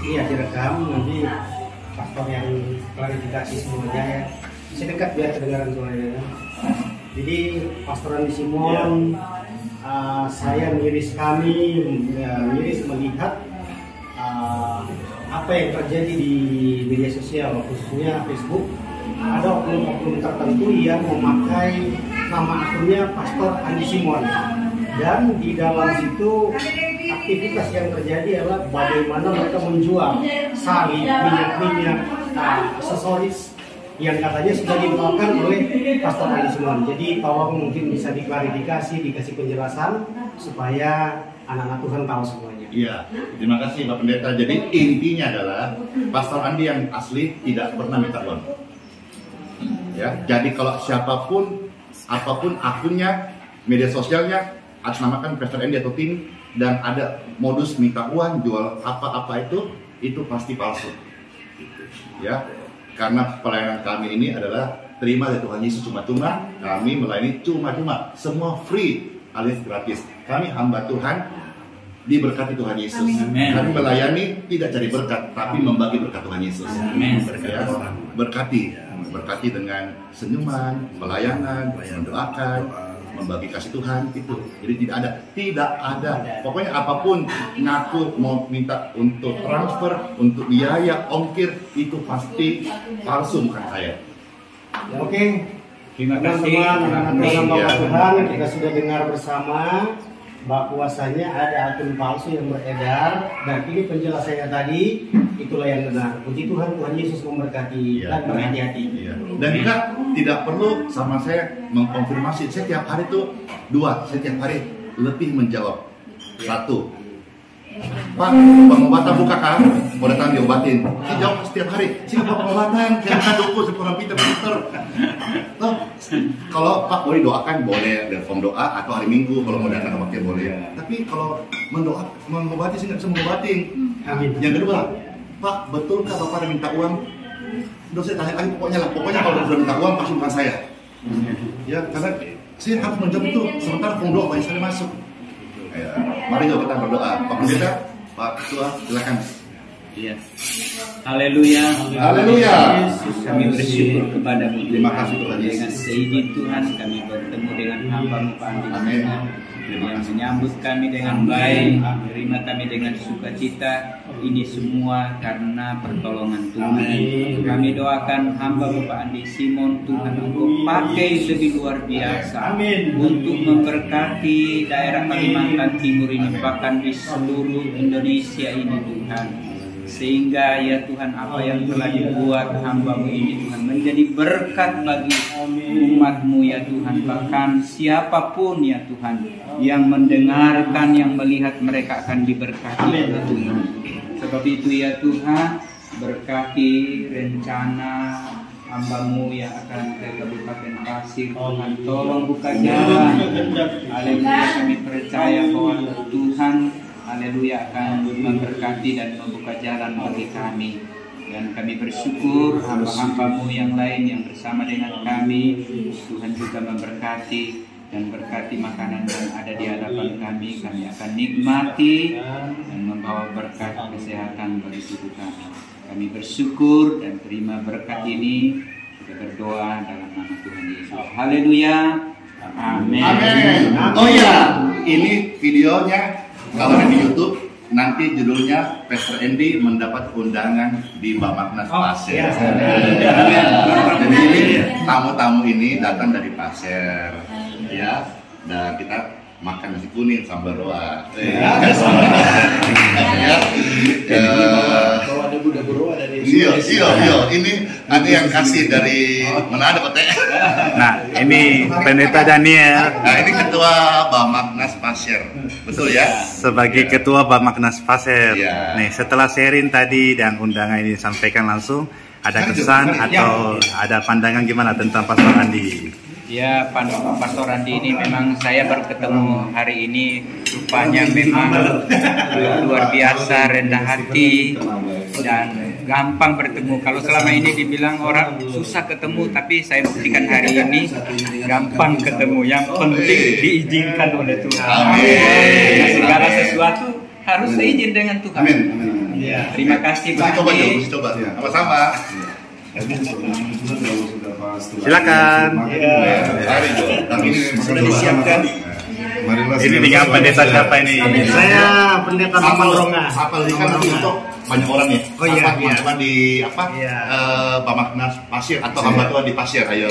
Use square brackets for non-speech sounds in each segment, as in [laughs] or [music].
iya direkam nanti pastor yang klarifikasi semuanya ya. Bisa dekat biar kedengaran suaranya. Ya. jadi pastor Andi Simon uh, saya miris kami ya, miris melihat uh, apa yang terjadi di media sosial khususnya Facebook. Ada oknum-oknum tertentu yang memakai nama akunnya Pastor Andi Simon. Dan di dalam situ aktivitas yang terjadi adalah bagaimana mereka menjual sari minyak-minyak uh, aksesoris yang katanya sudah dibawakan oleh Pastor Ali Simon. Jadi tolong mungkin bisa diklarifikasi, dikasih penjelasan supaya anak-anak Tuhan tahu semuanya. Iya, terima kasih Pak Pendeta. Jadi intinya adalah Pastor Andi yang asli tidak pernah minta uang. Ya, jadi kalau siapa pun, apa pun akunnya, media sosialnya, atas namakan Pastor Andi atau tim dan ada modus minta uang, jual apa-apa itu, itu pasti palsu. Ya, karena pelayanan kami ini adalah terima dari Tuhan Yesus cuma-cuma, kami melayani cuma-cuma, semua free alias gratis. Kami hamba Tuhan diberkati Tuhan Yesus. Amin. Kami melayani tidak cari berkat, tapi membagi berkat Tuhan Yesus. Amin. Ya, berkati, berkati dengan senyuman, pelayanan, mendoakan, membagi kasih Tuhan itu. Jadi tidak ada, tidak ada. Pokoknya apa pun ngaku mau minta untuk transfer, untuk biaya, ongkir itu pasti palsu bukan saya. Ya, Oke, Terima kasih. teman-teman, Tuhan, Iya. Bapak Tuhan, kita sudah dengar bersama bahwasanya ada akun palsu yang beredar dan ini penjelasannya tadi itulah yang benar. Puji Tuhan, Tuhan Yesus memberkati Iya. dan berhati-hati. Iya. Dan juga tidak perlu sama saya mengkonfirmasi. Saya tiap hari tuh dua, saya tiap hari lebih menjawab. Satu, Pak, pengobatan buka kan? Mau datang diobatin. Saya jawab setiap hari. Siapa pengobatan? Saya bukan dukun, saya kurang pintar pintar. Toh, kalau Pak boleh doakan boleh form doa atau hari Minggu kalau mau datang ke bakti boleh. Tapi kalau mendoa mengobati saya nggak bisa mengobatin. Amin. Yang kedua, Pak betulkah Bapak ada minta uang? Udah saya tanya lagi pokoknya lah, pokoknya kalau sudah minta uang pasti bukan saya. Ya, karena saya harus menjawab itu sementara doa banyak sekali masuk. Ya, mari kita berdoa. Pak Pendeta, Pak Ketua, silakan. Iya. Haleluya. Haleluya. Kami bersyukur kepadamu Terima kasih Tuhan Yesus. Dengan seizin Tuhan kami bertemu dengan hamba-Mu Amin. Yang menyambut kami dengan baik, menerima kami dengan sukacita. Ini semua karena pertolongan Tuhan. Kami doakan hamba Bapak Andi Simon, Tuhan Engkau pakai lebih luar biasa untuk memberkati daerah Kalimantan Timur ini bahkan di seluruh Indonesia ini Tuhan sehingga ya Tuhan apa yang telah dibuat hambamu ini Tuhan menjadi berkat bagi umatmu ya Tuhan. Bahkan siapa pun ya Tuhan yang mendengarkan yang melihat mereka akan diberkati oleh Tuhan. Sebab itu ya Tuhan berkati rencana hambamu yang akan ke Kabupaten Pasir. Tuhan tolong buka jalan. Haleluya kami percaya bahwa Tuhan Haleluya akan memberkati dan membuka jalan bagi kami. Dan kami bersyukur hamba-hambamu yang lain yang bersama dengan kami. Tuhan juga memberkati dan berkati makanan yang ada di hadapan kami. Kami akan nikmati dan membawa berkat kesehatan bagi tubuh kami. Kami bersyukur dan terima berkat ini. Kita berdoa dalam nama Tuhan Yesus. Haleluya. Amin. Amin. Oh ya, ini videonya kalau di YouTube nanti judulnya Pastor Andy mendapat undangan di Bamaknas Pasir. ya. Jadi ini tamu-tamu ini datang dari Pasir, ya. Dan kita makan nasi kuning sambal roa. Ya. ya. Eh, Kalau ada Buddha ada di Iya, iya, iya. Ini ada yang kasih dari mana ada? Nah, ini Pendeta Daniel Nah, ini ketua Bamaknas Pasir. Betul ya? sebagai Ketua Bamaknas Pasir. Iya. Nih, setelah sharing tadi dan undangan ini disampaikan langsung, ada kesan atau ada pandangan gimana tentang Pastor Andi? Ya, Pastor Andi ini memang saya baru ketemu hari ini. Rupanya memang luar biasa, rendah hati dan gampang bertemu. Kalau selama ini dibilang orang susah ketemu, tapi saya buktikan hari ini gampang ketemu. Yang penting diizinkan oleh Tuhan. Amin. Segala sesuatu harus seizin dengan Tuhan. Amin. Amin. Iya. Terima kasih coba mesti coba. Iya. Sama-sama. Silakan. Iya. Mari ini Sudah disiapkan. Marilah Ini dengan pendeta siapa ini? Saya pendeta Hafal Ronga. Hafal ini kan untuk banyak orang ya. Oh, iya, iya. teman-teman di apa? Iya. Eh, Bamaknas Pasir atau hamba Tuhan di Pasir. Ayo.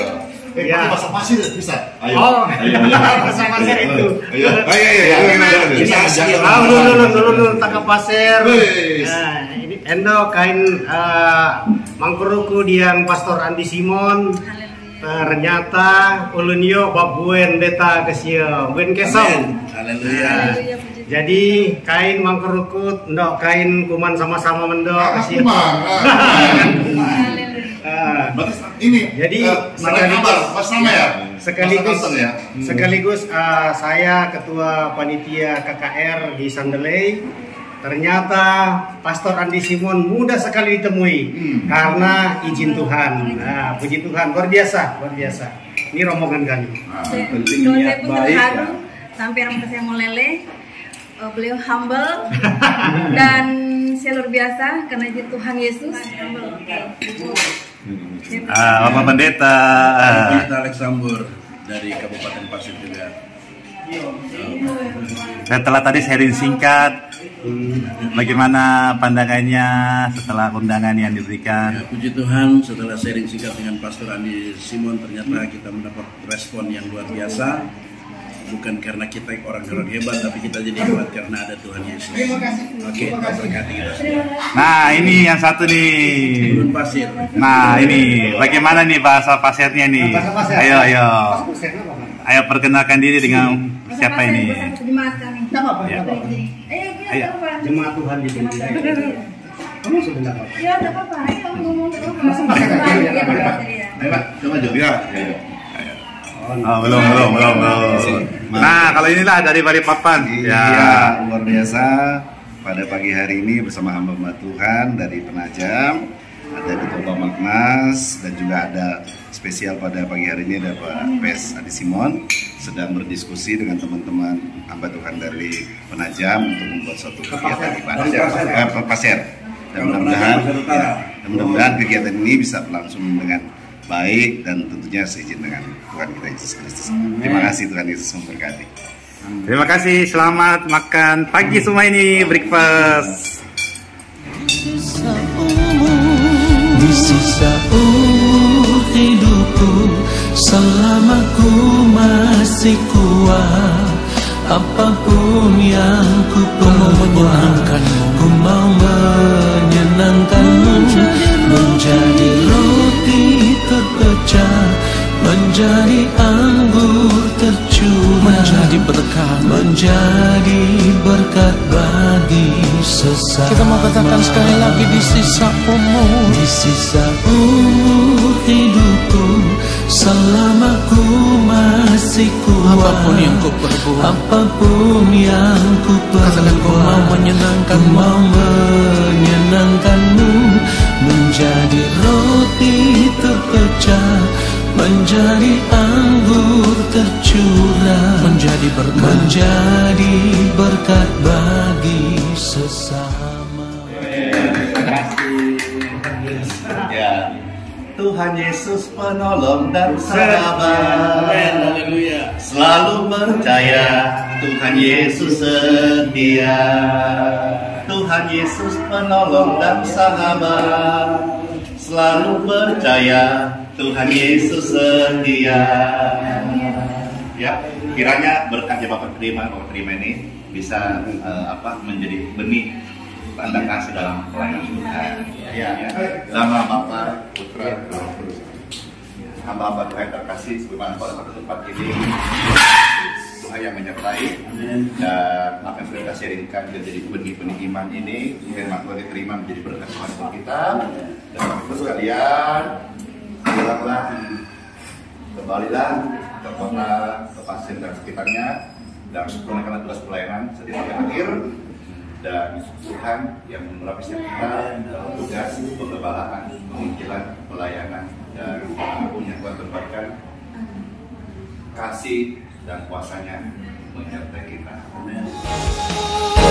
Eh, Iya. bahasa Pasir bisa. Ayo. Oh, ayo, ayo. [laughs] bahasa Pasir itu. Ayo. Ayo, ayo, ayo, ayo, ayo, ayo. Bisa, jangan- Ah, dulu dulu dulu dulu tangkap pasir. Nah, ini endo kain eh, mangkuruku diang Pastor Andi Simon. Ternyata ulunyo babuen beta kesio buen kesong. Haleluya. Jadi kain mangkuruku ndok kain kuman sama-sama mendok Ah, kesio. Kumar. Ah. Berarti ini Jadi, eh, Sarai sekaligus- kabar, Mas nama ya? sekaligus ya. sekaligus uh, saya ketua panitia KKR di Sandelei ternyata Pastor Andi Simon mudah sekali ditemui Hmm. karena izin Tuhan nah puji Tuhan luar biasa luar biasa ini rombongan kami Nah, penting niat saya pun baik, terharu ya. sampai orang tua saya meleleh. Eh, beliau humble [laughs] dan saya luar biasa karena izin Tuhan Yesus humble. Saya Ah, Bapak Pendeta. ah, Pendeta Alexander dari Kabupaten Pasir juga. Setelah tadi sharing singkat, bagaimana pandangannya setelah undangan yang diberikan? Ya, puji Tuhan setelah sharing singkat dengan Pastor Andi Simon ternyata kita mendapat respon yang luar biasa. Bukan karena kita orang-orang hebat, tapi kita jadi hebat karena ada Tuhan Yesus. Oke, Tuhan berkati kita. Nah, ini yang satu nih. Turun pasir. Nah, ini bagaimana nih bahasa pasirnya nih? Bahasa pasir. Ayo, ayo. Ayo perkenalkan diri dengan siapa ini? Bahasa Jemaat kami. Nama apa? Ya. Nama apa? Ayo, Ayo. ayo, apa? Jemaat Tuhan di sini kamu sudah dapat Ya, tidak apa-apa. Ayo, ngomong apa? Langsung pakai kaki, Iya, ya, Pak. Iya. Ayo, Pak, coba Jo. Ya. Ayo. Oh, belum, belum, belum, belum. Nah, kalau inilah dari Balikpapan. Iya, Ya. luar biasa. Pada pagi hari ini bersama hamba Tuhan dari Penajam, ada Ketua Magnas dan juga ada spesial pada pagi hari ini ada Pak Pes Adi Simon sedang berdiskusi dengan teman-teman hamba Tuhan dari Penajam untuk membuat suatu kegiatan ibadah Eh, Pak Pasir. Dan mudah-mudahan ya, mudah-mudahan kegiatan ini bisa berlangsung dengan baik dan tentunya seizin dengan Tuhan kita Yesus Kristus. Terima kasih Tuhan Yesus memberkati. Terima kasih, selamat makan pagi semua ini breakfast. Di sisa umur hidupku. Selama ku masih kuat Apa pun yang ku perbuat Ku mau menyenangkanmu Menjadi roti. Terpecah Menjadi anggur tercurah Menjadi berkat Menjadi berkat bagi sesama. Kita mau katakan sekali di sisa umur Di sisa umur hidupku. Selama ku masih kuat Apa pun yang ku perbuat Apa pun yang ku perbuat Katakan ku mau menyenangkan Ku mau menyenangkanmu. Menjadi roti terpecah Menjadi anggur tercurah Menjadi berkat. Menjadi berkat bagi sesama Ya. Tuhan Yesus penolong dan sahabat. Haleluya. Selalu percaya Tuhan Yesus setia. Tuhan Yesus penolong dan sahabat. Selalu percaya Tuhan Yesus setia. Ya, kiranya berkat yang Bapak terima, Bapak terima ini bisa eh, apa menjadi benih tanda kasih dalam pelayanan Tuhan. Ya, sama Bapak Putra. Roh Kudus hamba-hamba Tuhan terkasih sebagaimana pada tempat ini Tuhan yang menyertai. Dan apa yang sudah kita sharingkan menjadi benih-benih iman ini firman Tuhan diterima menjadi berkat Tuhan untuk kita. Dan Bapak sekalian pulanglah kembalilah ke kota ke pasir dan sekitarnya dan tunaikanlah tugas pelayanan setiap akhir dan Tuhan yang melapisi kita dalam tugas penggembalaan, penginjilan, pelayanan dan apa pun yang Tuhan tempatkan kasih dan kuasanya menyertai kita. Amin.